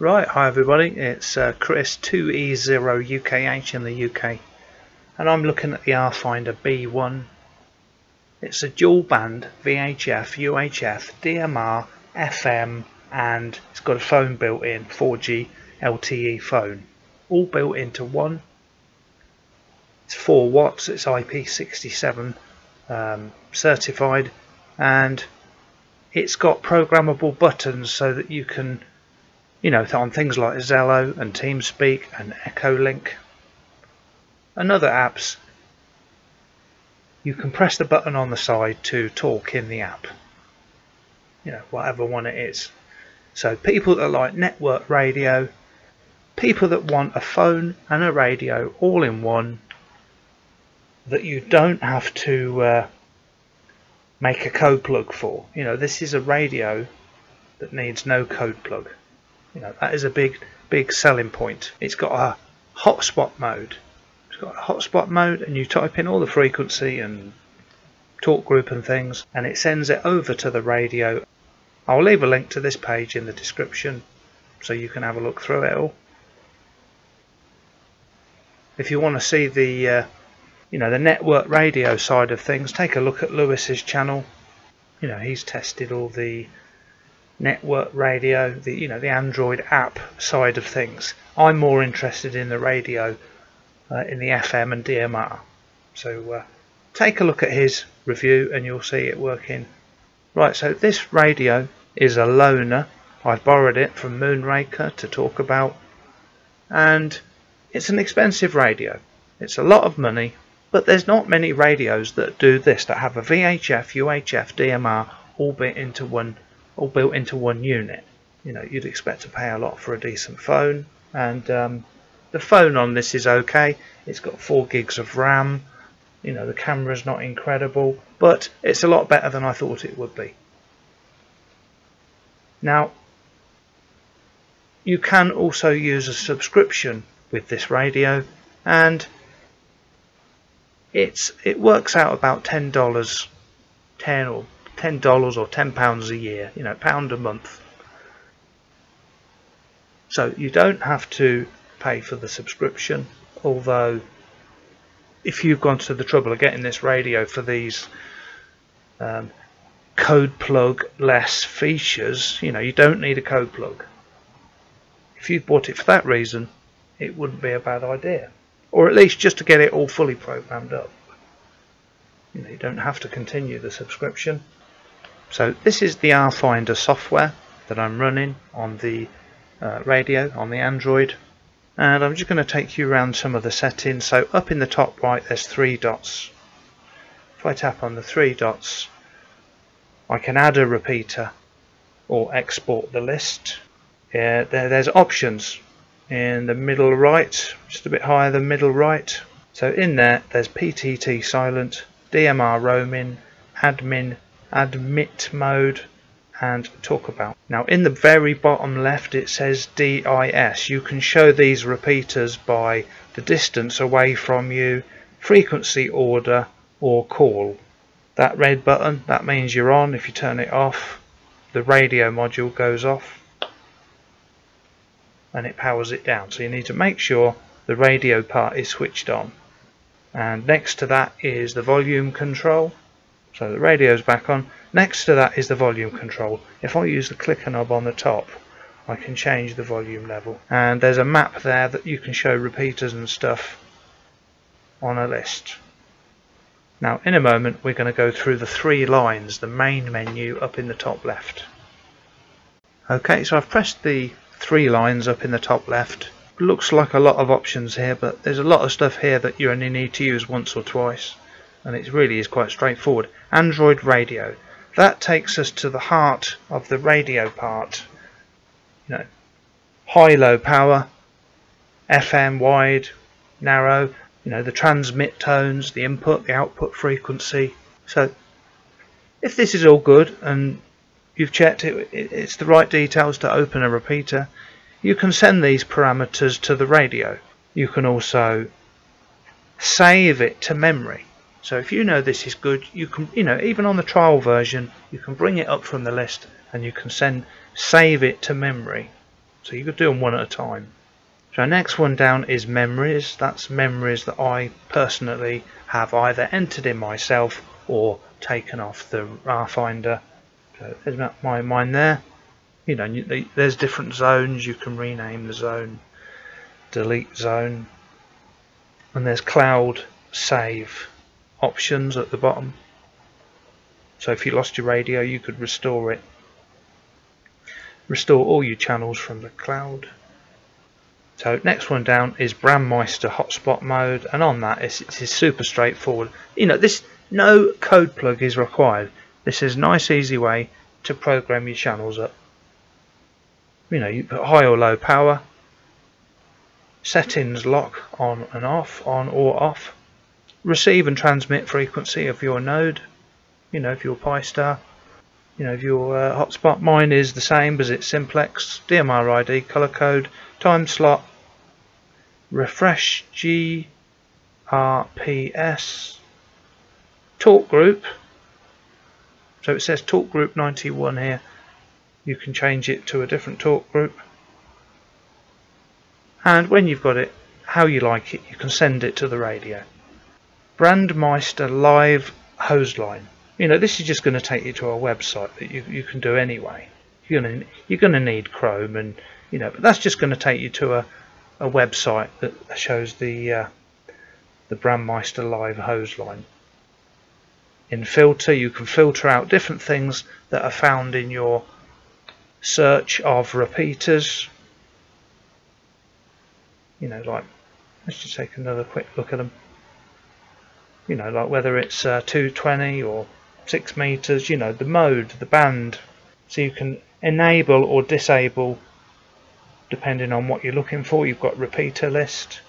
Right, hi everybody, it's uh, Chris 2E0UKH in the UK and I'm looking at the R-Finder B1. It's a dual band VHF, UHF, DMR, FM and it's got a phone built in, 4G LTE phone. All built into one. It's 4 watts, it's IP67 um, certified and it's got programmable buttons so that you can you know, on things like Zello and TeamSpeak and Echolink and other apps, you can press the button on the side to talk in the app. You know, whatever one it is. So people that like network radio, people that want a phone and a radio all in one, that you don't have to uh, make a code plug for. You know, this is a radio that needs no code plug. You know, that is a big, big selling point. It's got a hotspot mode. It's got a hotspot mode and you type in all the frequency and talk group and things and it sends it over to the radio. I'll leave a link to this page in the description so you can have a look through it all. If you want to see the uh, you know the network radio side of things, take a look at Lewis's channel. You know he's tested all the network radio, the you know the Android app side of things. I'm more interested in the radio, uh, in the FM and DMR. So uh, take a look at his review and you'll see it working. Right, so this radio is a loaner. I've borrowed it from Moonraker to talk about, and it's an expensive radio. It's a lot of money, but there's not many radios that do this that have a VHF, UHF, DMR all built into one all built into one unit. You know, you'd expect to pay a lot for a decent phone, and um, the phone on this is okay. It's got 4 gigs of RAM. You know, the camera's not incredible, but it's a lot better than I thought it would be. Now, you can also use a subscription with this radio, and it's it works out about ten dollars, ten or ten dollars or ten pounds a year, you know, pound a month. So you don't have to pay for the subscription, although if you've gone to the trouble of getting this radio for these um, code plug less features, you know, you don't need a code plug. If you bought it for that reason, it wouldn't be a bad idea. Or at least just to get it all fully programmed up. You know, you don't have to continue the subscription. So this is the R-Finder software that I'm running on the uh, radio on the Android. And I'm just going to take you around some of the settings. So up in the top right there's three dots. If I tap on the three dots I can add a repeater or export the list. Yeah, there, there's options in the middle right just a bit higher than middle right. So in there there's PTT silent DMR roaming admin admit mode and talk about. Now in the very bottom left it says DIS. You can show these repeaters by the distance away from you, frequency order or call. That red button, that means you're on. If you turn it off, the radio module goes off and it powers it down. So you need to make sure the radio part is switched on. And next to that is the volume control. So the radio's back on. Next to that is the volume control. If I use the clicker knob on the top, I can change the volume level. And there's a map there that you can show repeaters and stuff on a list. Now in a moment we're going to go through the three lines, the main menu up in the top left. Okay, so I've pressed the three lines up in the top left. Looks like a lot of options here, but there's a lot of stuff here that you only need to use once or twice and it really is quite straightforward. Android radio. That takes us to the heart of the radio part. You know, high low power, FM wide, narrow, you know, the transmit tones, the input, the output frequency. So if this is all good and you've checked it, it's the right details to open a repeater, you can send these parameters to the radio. You can also save it to memory. So if you know this is good, you can, you know, even on the trial version, you can bring it up from the list and you can send, save it to memory. So you could do them one at a time. So next one down is memories. That's memories that I personally have either entered in myself or taken off the RFinder. So there's my mine there. You know, there's different zones. You can rename the zone, delete zone, and there's cloud save options at the bottom. So if you lost your radio, you could restore it. Restore all your channels from the cloud. So next one down is Brandmeister hotspot mode, and on that it's, it's super straightforward. You know, this no code plug is required. This is a nice easy way to program your channels up. You know, you put high or low power, settings lock on and off, on or off, receive and transmit frequency of your node, you know, if you're Pi-Star, you know, if your uh, hotspot, mine is the same but it's simplex, DMR ID, color code, time slot, refresh GRPS, talk group, so it says talk group 91 here, you can change it to a different talk group, and when you've got it how you like it, you can send it to the radio. Brandmeister Live Hose Line. You know this is just going to take you to a website that you, you can do anyway. You're going to you're going to need Chrome and you know but that's just going to take you to a, a website that shows the uh, the Brandmeister live hose line. In filter you can filter out different things that are found in your search of repeaters. You know like let's just take another quick look at them you know like whether it's uh, 220 or six meters, you know, the mode, the band. So you can enable or disable depending on what you're looking for. You've got repeater list.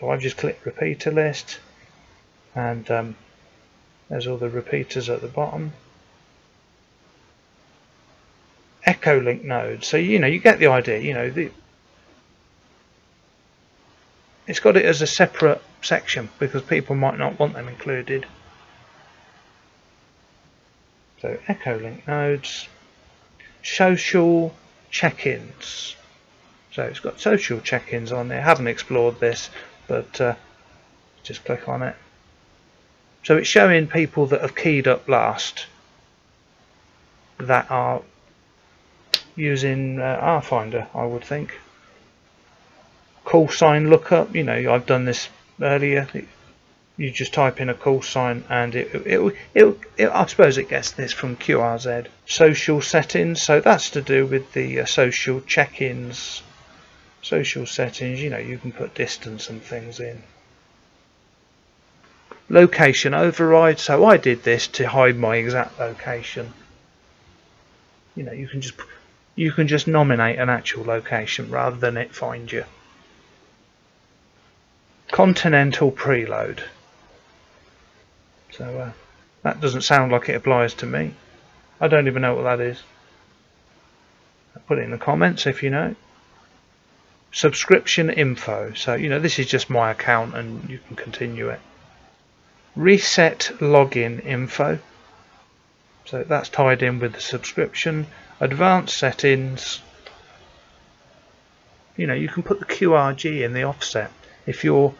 So I've just clicked repeater list and um, there's all the repeaters at the bottom. Echo link node. So you know you get the idea. You know the it's got it as a separate section because people might not want them included. So echo link nodes, social check-ins. So it's got social check-ins on there. Haven't explored this, but uh, just click on it. So it's showing people that have keyed up last that are using uh, RFinder, I would think. Call sign lookup, you know, I've done this earlier you just type in a call sign and it, it, it, it, I suppose it gets this from QRZ. Social settings, so that's to do with the uh, social check-ins. Social settings, you know, you can put distance and things in. Location override, so I did this to hide my exact location. You know, you can just you can just nominate an actual location rather than it find you. Continental preload. So uh, that doesn't sound like it applies to me. I don't even know what that is. Put it in the comments if you know. Subscription info. So, you know, this is just my account and you can continue it. Reset login info. So that's tied in with the subscription. Advanced settings. You know, you can put the QRG in the offset. If you're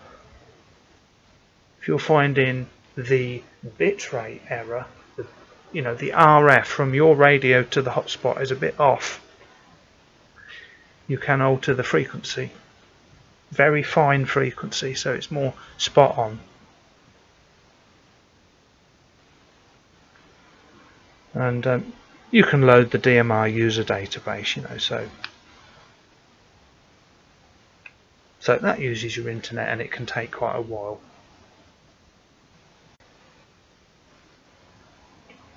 if you're finding the bitrate error, the, you know, the RF from your radio to the hotspot is a bit off, you can alter the frequency. Very fine frequency, so it's more spot on. And um, you can load the DMR user database, you know, so so that uses your internet and it can take quite a while.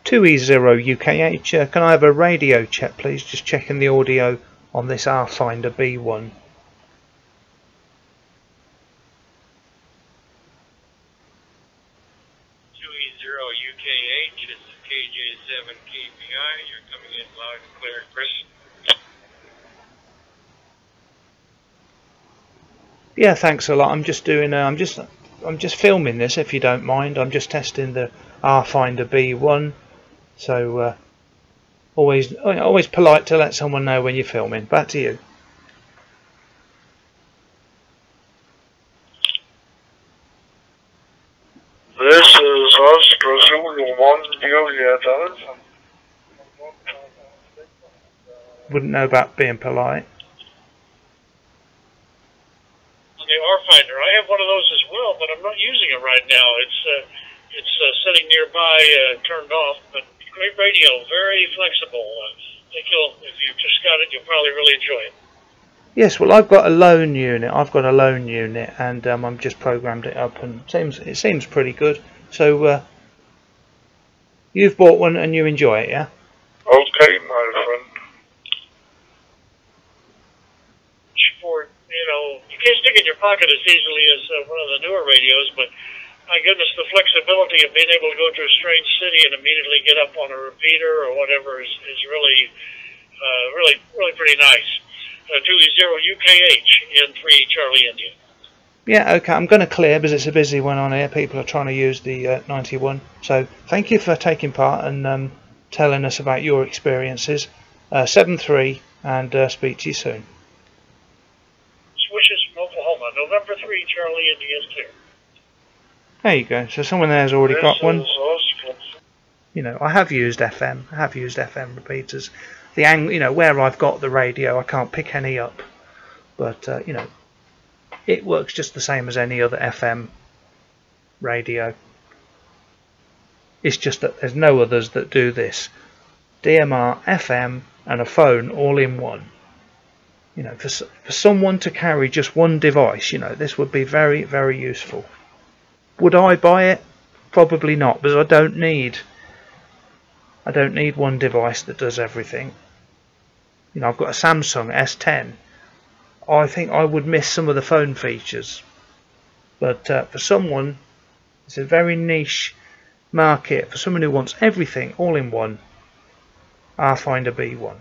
2E0UKH, uh, can I have a radio check please? Just checking the audio on this RFinder B1. Yeah, thanks a lot. I'm just doing. Uh, I'm just. I'm just filming this, if you don't mind. I'm just testing the RFinder B1 so uh, Always, always polite to let someone know when you're filming. Back to you. This is us presuming one Juliet Alison. Wouldn't know about being polite. the R Finder. I have one of those as well, but I'm not using it right now. It's uh, it's uh, sitting nearby, uh, turned off. But great radio, very flexible. Uh, I think you'll, if you've just got it, you'll probably really enjoy it. Yes, well, I've got a loan unit. I've got a loan unit, and um, I'm just programmed it up, and it seems it seems pretty good. So uh, you've bought one and you enjoy it, yeah? Okay, my friend. For you know, you can't stick it in your pocket as easily as uh, one of the newer radios, but my goodness, the flexibility of being able to go to a strange city and immediately get up on a repeater or whatever is, is really, uh, really, really pretty nice. Uh, Julie Zero UKH in three Charlie India. Yeah, okay, I'm going to clear because it's a busy one on here. People are trying to use the uh, 91. So thank you for taking part and um, telling us about your experiences. 7-3 and uh, speak to you soon. Swishes from Oklahoma, November 3, Charlie India is clear. There you go. So someone there's already This got one. You know, I have used FM. I have used FM repeaters. The angle, you know, where I've got the radio, I can't pick any up. But uh, you know, it works just the same as any other FM radio. It's just that there's no others that do this. DMR, FM, and a phone all in one. You know, for, for someone to carry just one device, you know, this would be very, very useful. Would I buy it? Probably not, because I don't need I don't need one device that does everything. You know, I've got a Samsung S10. I think I would miss some of the phone features. But uh, for someone, it's a very niche market. For someone who wants everything all in one, RFinder B1.